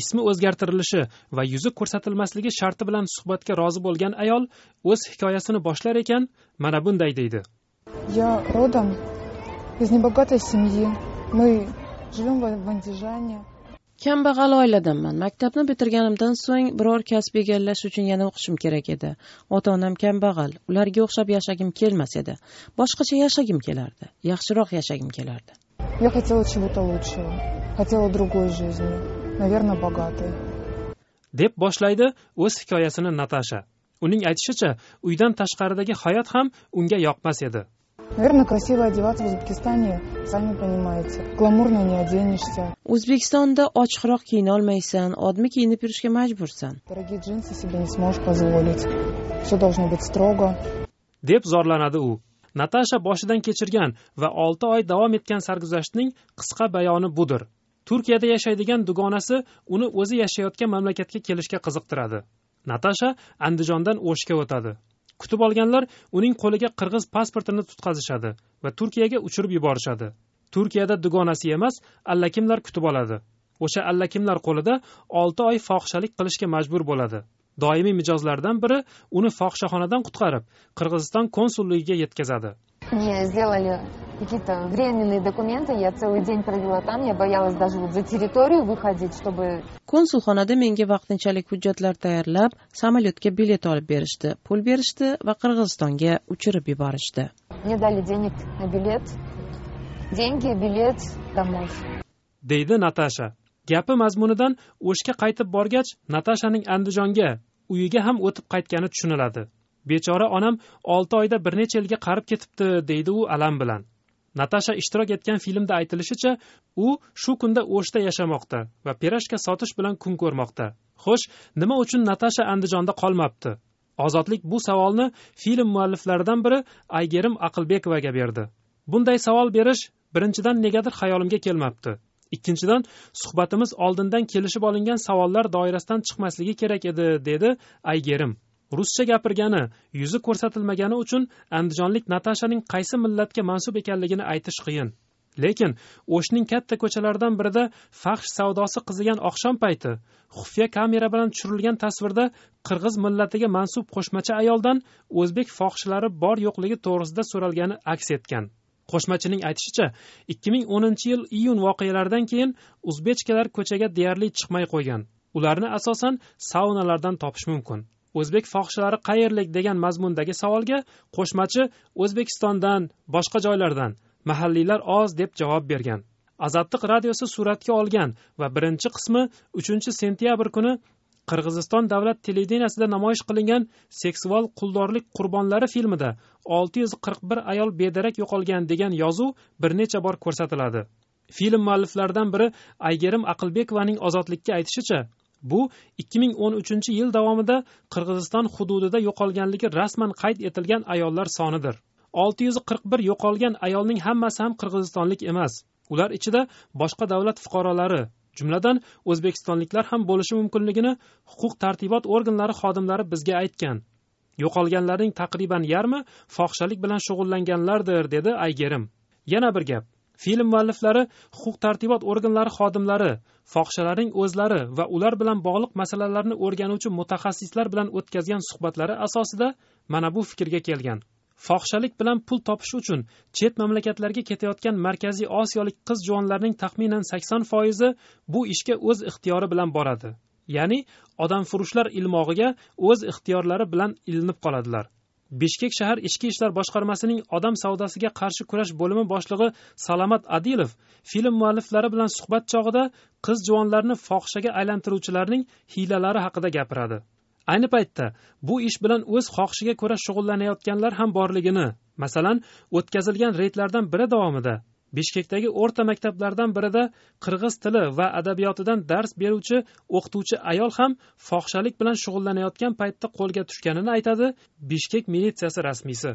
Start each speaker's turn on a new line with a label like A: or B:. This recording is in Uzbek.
A: ismi o'zgartirilishi va yuzi ko'rsatilmasligi sharti bilan suhbatga rozi bo'lgan ayol o'z hikoyasini boshlar ekan mana bunday deydi.
B: Я родом из небогатой семьи. Мы живем в андижане
C: kambag'al oiladanman. Maktabni bitirganimdan so'ng biror kasb egallash uchun yana o'qishim kerak edi. Ota onam kambag'al. Ularga o'xshab yashagim kelmas edi. Boshqacha yashagim kelardi. Yaxshiroq yashagim kelardi.
B: Я хотела чего то лучшего. Хотела другой жизни наверное богатой
A: deb boshlaydi o'z hikoyasini natasha. Uning aytishicha uydan tashqaridagi hayot ham unga yoqmas edi.
B: Наверное красиво одеваться в узбекистане сами понимаете. Glamurно не оденешься.
C: O'zbekistonda ochiqroq kiyinolmaysan odmi kiyinib yurishga majbursan.
B: Дорогие джинсы себе не сможешь позволить. Все должно быть строго.
A: Deb zorlanadi u. Natasha boshidan kechirgan va olti oy davom etgan sarguzashtning qisqa bayoni budir turkiyada yashaydigan dugonasi uni o'zi yashayotgan mamlakatga kelishga qiziqtiradi. Natasha andijondan o'shga o'tadi. Kutib olganlar uning qo'liga qirg'iz pasportini tutqazishadi va turkiyaga uchirib yuborishadi. Turkiyada dugonasi emas allakimlar kutib oladi. O'sha allakimlar qo'lida olti oy fohishalik qilishga majbur bo'ladi. Doimiy mijozlardan biri uni fohishaxonadan qutqarib qirg'iziston konsulligiga yetkazadi.
D: Мне сделали какие-то временные документы я целый день провела там я боялась даже вот за территорию выходить чтобы
C: konsulxonada menga vaqtinchalik hujjatlar tayyorlab samolyotga bilet olib berishdi pul berishdi va qirg'izistonga uchirib yuborishdi
D: мне дали денег на билет. Деньги билет домой.
A: Deydi natasha gapi mazmunidan o'shga qaytib borgach natashaning andijonga uyiga ham o'tib qaytgani tushuniladi bechora onam olti oyda bir necha yilga qarib ketibdi deydi u alam bilan. Natasha ishtirok etgan filmda aytilishicha u shu kunda o'shda yashamoqda va pirojka sotish bilan kun ko'rmoqda. Xo'sh nima uchun natasha andijonda qolmabdi? Ozodlik bu savolni film mualliflaridan biri aygerim aqlbekovaga berdi. Bunday savol berish birinchidan negadir xayolimga kelmabdi. Ikkinchidan suhbatimiz oldindan kelishib olingan savollar doirasidan chiqmasligi kerak edi dedi aygerim. Ruscha gapirgani yuzi ko'rsatilmagani uchun andijonlik natashaning qaysi millatga mansub ekanligini aytish qiyin. Lekin o'shning katta ko'chalaridan birida faxsh savdosi qizigan oqshom payti xufiya kamera bilan tushirilgan tasvirda qirg'iz millatiga mansub qo'shmachi ayoldan o'zbek fohishlari bor yo'qligi to'g'risida so'ralgani aks etgan. Qo'shmachining aytishicha ikki ming o'ninchi yil iyun voqealaridan keyin uzbechkalar ko'chaga deyarli chiqmay qo'ygan. Ularni asosan saunalardan topish mumkin. O'zbek fohishalari qayerlik degan mazmundagi savolga qo'shmachi o'zbekistondan boshqa joylardan mahalliylar oz deb javob bergan. Azaddiq radiosi suratga olgan va birinchi qismi uchinchi sentyabr kuni qirg'iziston davlat televideniyasida namoyish qilingan seksual quldorlik qurbonlari filmida olti yuz qirq bir ayol bedarak yo'qolgan degan yozuv bir necha bor ko'rsatiladi. Film mualliflaridan biri aygerim aqlbekovaning ozodlikka aytishicha bu ikki ming o'n uchinchi yil davomida qirg'iziston hududida yo'qolganligi rasman qayd etilgan ayollar sonidir. Olti yuz qirq bir yo'qolgan ayolning hammasi ham qirg'izistonlik emas. Ular ichida boshqa davlat fuqarolari jumladan o'zbekistonliklar ham bo'lishi mumkinligini huquq tartibot organlari xodimlari bizga aytgan. Yo'qolganlarning taqriban yarmi fohishalik bilan shug'ullanganlardir dedi aygerim. Yana bir gap. Film mualliflari huquq tartibot organlari xodimlari fohishalarning o'zlari va ular bilan bog'liq masalalarni o'rganuvchi mutaxassislar bilan o'tkazgan suhbatlari asosida mana bu fikrga kelgan. Fohishalik bilan pul topish uchun chet mamlakatlarga ketayotgan markaziy osiyolik qiz juvonlarning taxminan sakson foizi bu ishga o'z ixtiyori bilan boradi. Ya'ni odamfurushlar ilmog'iga o'z ixtiyorlari bilan ilinib qoladilar. Bishkek shahar ichki ishlar boshqarmasining odam savdosiga qarshi kurash bo'limi boshlig'i salomat adilov film mualliflari bilan suhbat chog'ida qiz juvonlarni fohishaga aylantiruvchilarning hiylalari haqida gapiradi. Ayni paytda bu ish bilan o'z xohishiga ko'ra shug'ullanayotganlar ham borligini masalan o'tkazilgan reydlardan biri davomida bishkekdagi o'rta maktablardan birida qirg'iz tili va adabiyotidan dars beruvchi o'qituvchi ayol ham fohishalik bilan shug'ullanayotgan paytda qo'lga tushganini aytadi bishkek militsiyasi rasmiysi.